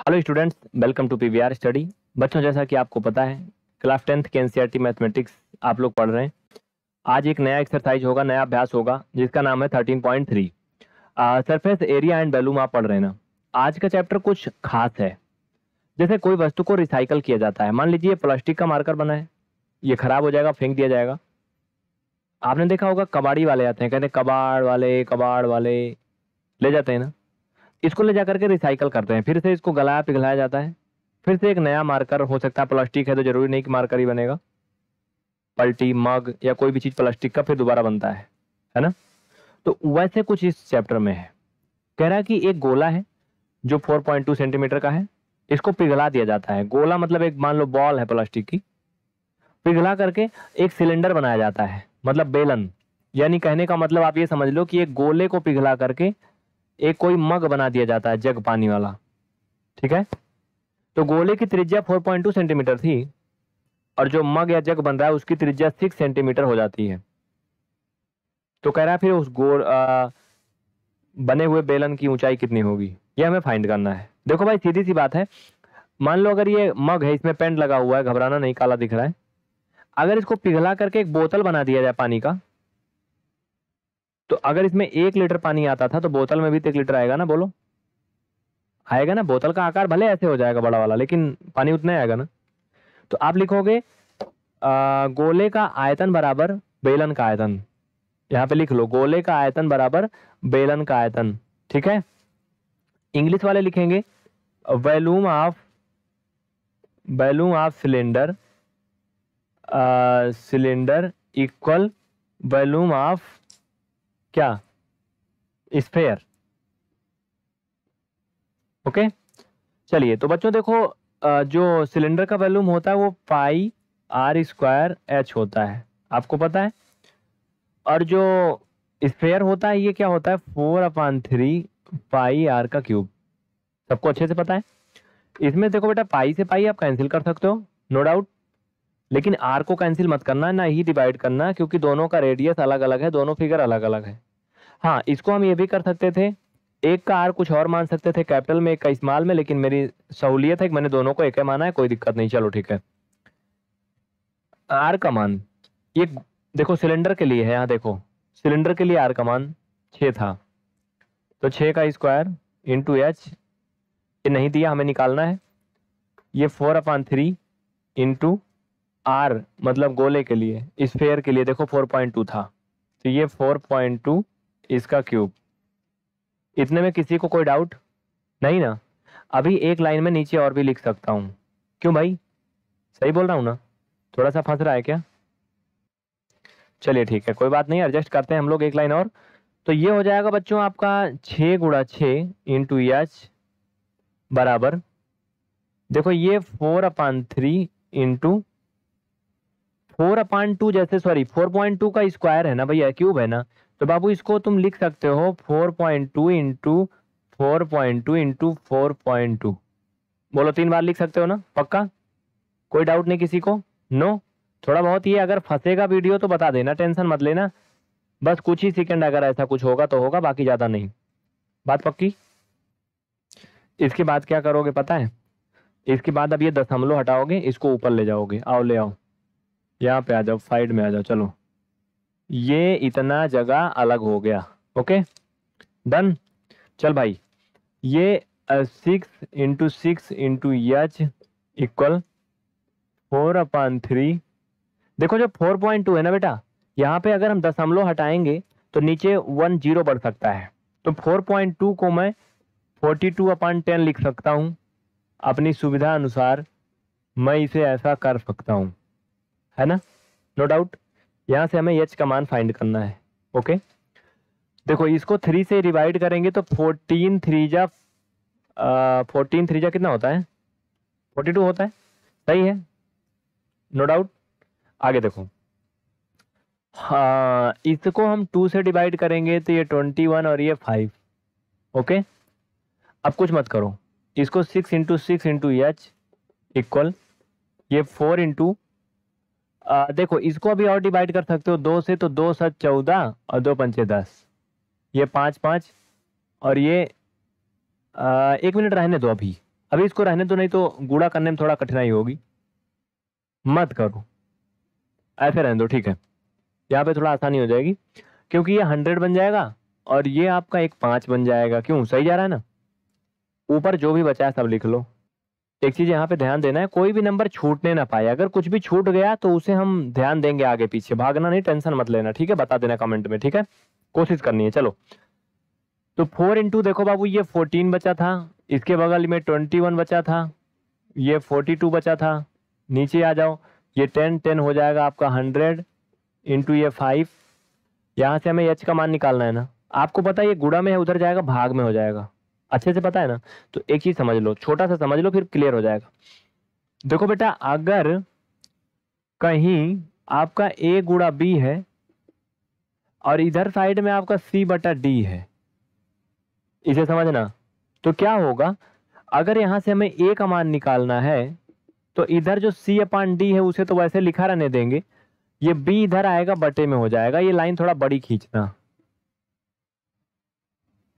Hello students welcome to PVR study बच्चों, जैसा कि आपको पता है क्लास टेंथ के एनसीईआरटी मैथमेटिक्स आप लोग पढ़ रहे हैं। आज एक नया एक्सरसाइज होगा, नया अभ्यास होगा, जिसका नाम है thirteen point three surface area and volume आप पढ़ रहे हैं ना। आज का चैप्टर कुछ खास है। जैसे कोई वस्तु को रिसाइकल किया जाता है। मान लीजिए प्लास्टिक का मार्कर बना है। ये खराब हो जाएगा, फेंक दिया जाएगा। आपने देखा होगा, कबाड़ी वाले आते हैं, कहते हैं, कबाड़ वाले कबाड़ वाले। ले जाते हैं ना। इसको ले जाकर के रिसाइकल करते हैं। फिर से इसको गलाया पिघलाया जाता है। फिर से एक नया मार्कर हो सकता है। प्लास्टिक है तो ज़रूरी नहीं कि मार्कर ही बनेगा। पल्टी, मग या कोई भी चीज़ प्लास्टिक का फिर दोबारा बनता है। है ना? तो वैसे कुछ इस चैप्टर में है। कह रहा है कि एक गोला है, जो 4.2 सेंटीमीटर का है। इसको पिघला दिया जाता है। गोला मतलब एक मान लो बॉल है प्लास्टिक की। पिघला करके एक सिलेंडर बनाया जाता है। मतलब बेलन। यानी कहने का मतलब आप ये समझ लो कि एक गोले को पिघला करके एक कोई मग बना दिया जाता है जग पानी वाला। ठीक है? तो गोले की त्रिज्या 4.2 सेंटीमीटर थी और जो मग या जग बन रहा है उसकी त्रिज्या 6 सेंटीमीटर हो जाती है। तो कह रहा है फिर उस गोल बने हुए बेलन की ऊंचाई कितनी होगी? ये हमें फाइंड करना है। देखो भाई सीधी सी बात है। मान लो अगर ये मग है, इसमें पेंट लगा हुआ है, घबराना नहीं, काला दिख रहा है। अगर इसको पिघला करके एक बोतल बना दिया जाए पानी का तो अगर इसमें एक लीटर पानी आता था तो बोतल में भी तो एक लीटर आएगा ना बोलो। आएगा ना बोतल का आकार भले ऐसे हो जाएगा बड़ा वाला लेकिन पानी उतना आएगा ना। तो आप लिखोगे आ, गोले का आयतन बराबर बेलन का आयतन। यहाँ पे लिख लो गोले का आयतन बराबर बेलन का आयतन ठीक है? इंग्लिश वाले लिखेंगे volume of volume of cylinder cylinder equal volume of क्या? स्फेयर ओके चलिए तो बच्चों देखो जो सिलेंडर का वैल्यूम होता है, वो पाई आर स्क्वायर एच होता है। आपको पता है? और जो स्फेयर होता है, ये क्या होता है? Four upon three pi r का क्यूब सबको अच्छे से पता है? इसमें देखो बेटा पाई से पाई आप कैंसिल कर सकते हो नो डाउट लेकिन आर को कैंसिल मत करना, ना ही डिवाइड करना, क्योंकि दोनों का रेडियस अलग अलग है, दोनों फिगर अलग अलग है। हाँ इसको हम ये भी कर सकते थे। एक का आर कुछ और मान सकते थे कैपिटल में, एक का स्मॉल में, लेकिन मेरी सहूलियत है कि मैंने दोनों को एक ही माना है, कोई दिक्कत नहीं, चलो ठीक है। आर का मान, ये देखो सिलेंडर के लिए है, यहाँ देखो सिलेंडर के लिए आर का मान छ था। तो छ का स्क्वायर इंटू एच ये नहीं दिया, हमें निकालना है। ये four upon three into r मतलब गोले के लिए स्फेयर के लिए, देखो फोर पॉइंट टू था। तो ये फोर पॉइंट टू इसका क्यूब इतने में किसी को कोई डाउट नहीं ना? अभी एक लाइन में नीचे और भी लिख सकता हूँ। क्यों भाई? सही बोल रहा हूँ ना? थोड़ा सा फंस रहा है क्या? चलिए ठीक है, कोई बात नहीं एडजस्ट करते हैं हम लोग एक लाइन और। तो ये हो जाएगा बच्चों आपका छ गुड़ा छ इंटू एच बराबर। देखो ये four upon three into four upon two जैसे सॉरी फोर पॉइंट टू का स्क्वायर है ना भैया क्यूब है ना? तो बाबू, इसको तुम लिख सकते हो four point two into four point two into four point two बोलो, तीन बार लिख सकते हो ना? पक्का? कोई डाउट नहीं किसी को? नो थोड़ा बहुत ये अगर फंसेगा वीडियो तो बता देना टेंशन मत लेना। बस कुछ ही सेकंड अगर ऐसा कुछ होगा तो होगा, बाकी ज़्यादा नहीं। बात पक्की? इसके बाद क्या करोगे पता है? इसके बाद अब ये दशमलव हटाओगे, इसको ऊपर ले जाओगे। आओ, ले आओ। यहाँ पे आ जाओ साइड में आ जाओ, चलो। ये इतना जगह अलग हो गया ओके डन चल भाई, ये six into six into h equal four upon three देखो जो फोर पॉइंट टू है ना बेटा, यहाँ पे अगर हम दशमलव हटाएँगे तो नीचे वन ज़ीरो बढ़ सकता है। तो फोर पॉइंट टू को मैं फोर्टी टू अपान टेन लिख सकता हूँ, अपनी सुविधा अनुसार, मैं इसे ऐसा कर सकता हूँ। है ना? नो डाउट यहाँ से हमें एच का मान फाइंड करना है ओके देखो, इसको थ्री से डिवाइड करेंगे तो फोर्टीन थ्री जा फोर्टीन थ्री जा कितना होता है? फोर्टी टू होता है। सही है? नो डाउट आगे देखो। हाँ इसको हम टू से डिवाइड करेंगे तो ये ट्वेंटी वन और ये फाइव ओके अब कुछ मत करो। इसको six into six into h equal ये फोर इंटू देखो इसको अभी और डिवाइड कर सकते हो दो से तो दो सत चौदह और दो पंचे दस। ये पाँच पाँच और ये आ, एक मिनट रहने दो अभी। अभी इसको रहने तो नहीं तो गुड़ा करने में थोड़ा कठिनाई होगी। मत करो। ऐसे रहने दो ठीक है। यहाँ पे थोड़ा आसानी हो जाएगी क्योंकि ये हंड्रेड बन जाएगा और ये आपका एक पाँच बन जाएगा। क्यों? सही जा रहा है ना? ऊपर जो भी बचा है सब लिख लो। एक चीज़ यहाँ पे ध्यान देना है, कोई भी नंबर छूटने ना पाए। अगर कुछ भी छूट गया तो उसे हम ध्यान देंगे आगे पीछे। भागना नहीं, टेंशन मत लेना, ठीक है? बता देना कमेंट में, ठीक है? कोशिश करनी है, चलो। तो फोर इंटू देखो बाबू, ये फोर्टीन बचा था। इसके बगल में ट्वेंटी वन बचा था। ये फोर्टी टू बचा था। नीचे आ जाओ। ये टेन टेन हो जाएगा आपका हंड्रेड इंटू ये फाइव यहाँ से हमें एच का मान निकालना है ना। आपको पता है ये गुड़ा में है, उधर जाएगा, भाग में हो जाएगा। अच्छे से पता है ना तो एक चीज़ समझ लो, छोटा सा समझ लो, फिर क्लियर हो जाएगा। देखो बेटा, अगर कहीं आपका ए गुड़ा बी है और इधर साइड में आपका सी बटा डी है, इसे समझना तो क्या होगा? अगर यहाँ से हमें ए का मान निकालना है तो इधर जो सी अपान डी है, उसे तो वैसे लिखा रहने देंगे, ये बी इधर आएगा, बटे में हो जाएगा, ये लाइन थोड़ा बड़ी खींचना।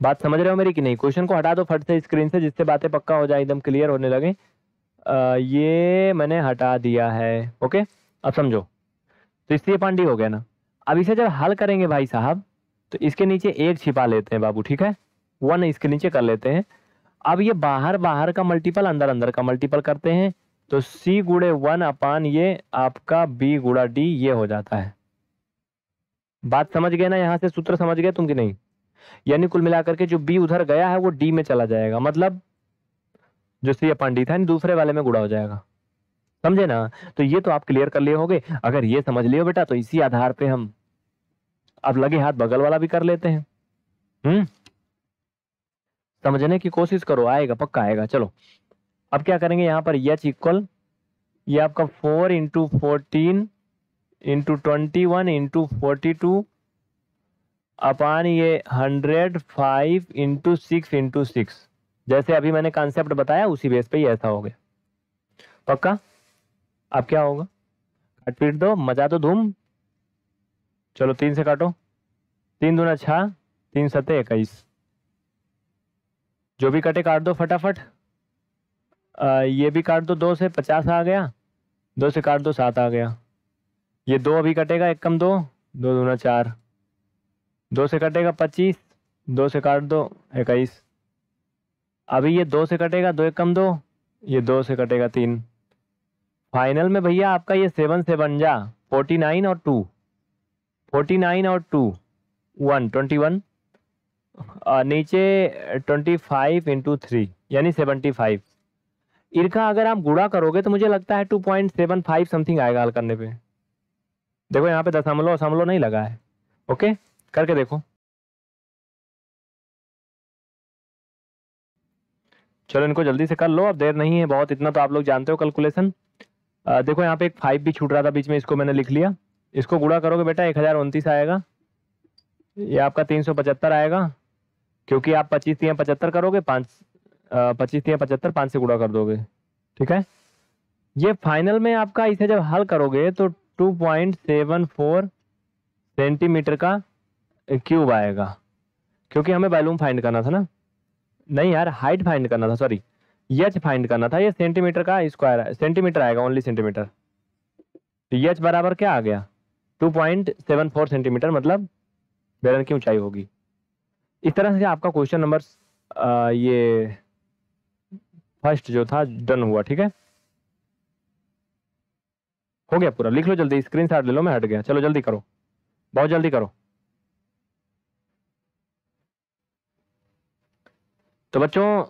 बात समझ रहे हो मेरी कि नहीं? क्वेश्चन को हटा दो फट से स्क्रीन से जिससे बातें पक्का हो जाए एकदम क्लियर होने लगे। आ, ये मैंने हटा दिया है ओके? अब समझो। तो इसलिए पांडी हो गया ना। अब इसे जब हल करेंगे भाई साहब तो इसके नीचे एक छिपा लेते हैं बाबू ठीक है? वन इसके नीचे कर लेते हैं। अब ये बाहर बाहर का मल्टीपल अंदर अंदर का मल्टीपल करते हैं तो सी गुड़े वन अपान ये आपका बी गुड़ा डी ये हो जाता है। बात समझ गए ना यहाँ से? सूत्र समझ गए तुम कि नहीं? यानी कुल मिलाकर के जो बी उधर गया है, वो डी में चला जाएगा। मतलब जो सी अपान डी था दूसरे वाले में गुड़ा हो जाएगा। समझे ना? तो ये तो आप क्लियर कर लिए होगे। अगर ये समझ लियो बेटा तो इसी आधार पे हम अब लगे हाथ बगल वाला भी कर लेते हैं। हम्म? समझने की कोशिश करो, आएगा, पक्का आएगा, चलो। अब क्या करेंगे, यहाँ पर एच इक्वल ये आपका four into fourteen into twenty one into forty two upon ये hundred five into six into six. जैसे अभी मैंने कॉन्सेप्ट बताया उसी बेस पे ही ऐसा हो गया। पक्का? अब क्या होगा? काट पीट दो मज़ा तो धूम। चलो तीन से काटो। तीन दूना छः तीन सत्ते इक्कीस। जो भी कटे काट दो फटाफट। आ, ये भी काट दो दो से पचास आ गया। दो से काट दो सात आ गया। ये दो अभी कटेगा एक कम दो दो दूना चार। दो से कटेगा पच्चीस, दो से काट दो इक्कीस। अभी ये दो से कटेगा, दो एक कम दो, ये दो से कटेगा तीन। फाइनल में भैया आपका ये सेवन से बन जा, फोर्टी नाइन और टू। फोर्टी नाइन और टू, वन, ट्वेंटी वन। नीचे ट्वेंटी फाइव इंटू थ्री यानी सेवेंटी फाइव। इनका अगर आप गुड़ा करोगे तो मुझे लगता है two point seven five something आएगा हल करने पे। देखो यहाँ पे दशमलव दशमलव नहीं लगा है, ओके? करके देखो। चलो इनको जल्दी से कर लो, अब देर नहीं है बहुत, इतना तो आप लोग जानते हो कैलकुलेशन देखो यहाँ पे एक फाइव भी छूट रहा था बीच में, इसको मैंने लिख लिया। इसको गुड़ा करोगे बेटा, एक हज़ार उनतीस आएगा। ये आपका तीन सौ पचहत्तर आएगा, क्योंकि आप पच्चीस तीन पचहत्तर करोगे, पाँच पच्चीस तीन पचहत्तर पाँच से गुड़ा कर दोगे। ठीक है? ये फाइनल में आपका इसे जब हल करोगे तो two point seven four centimetre का क्यूब आएगा? क्योंकि हमें वैल्यूम फाइंड करना था ना। नहीं यार, हाइट फाइंड करना था, सॉरी। यच फाइंड करना था, ये सेंटीमीटर का स्क्वायर सेंटीमीटर आएगा ओनली सेंटीमीटर। तो यच बराबर क्या आ गया? Two point seven four centimetre मतलब बेलन की ऊंचाई होगी। इस तरह से आपका क्वेश्चन नंबर ये फ़र्स्ट जो था डन हुआ, ठीक है? हो गया पूरा। लिख लो जल्दी स्क्रीन ले लो, मैं हट गया। चलो, जल्दी करो। बहुत जल्दी करो। तो बच्चों,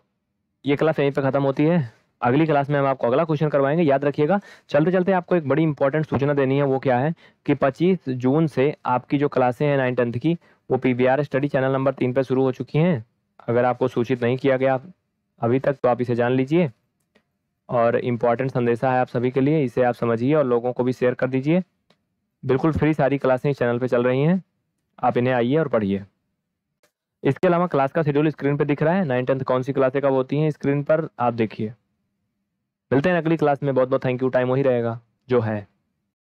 ये क्लास यहीं पे खत्म होती है। अगली क्लास में हम आपको अगला क्वेश्चन करवाएँगे, याद रखिएगा। चलते चलते आपको एक बड़ी इंपॉर्टेंट सूचना देनी है, वो क्या है कि 25 जून से आपकी जो क्लासें हैं नाइन टेंथ की, वो पीवीआर स्टडी चैनल नंबर तीन पर शुरू हो चुकी हैं। अगर आपको सूचित नहीं किया गया अभी तक तो आप इसे जान लीजिए। और इंपॉर्टेंट संदेशा है आप सभी के लिए, इसे आप समझिए और लोगों को भी शेयर कर दीजिए। बिल्कुल फ्री सारी क्लासें इस चैनल पर चल रही हैं। आप इन्हें आइए और पढ़िए। इसके अलावा क्लास का शेड्यूल स्क्रीन पर दिख रहा है। नाइन टेंथ कौन सी क्लासे कब होती हैं? स्क्रीन पर आप देखिए। मिलते हैं अगली क्लास में। बहुत बहुत थैंक यू टाइम वही रहेगा जो है।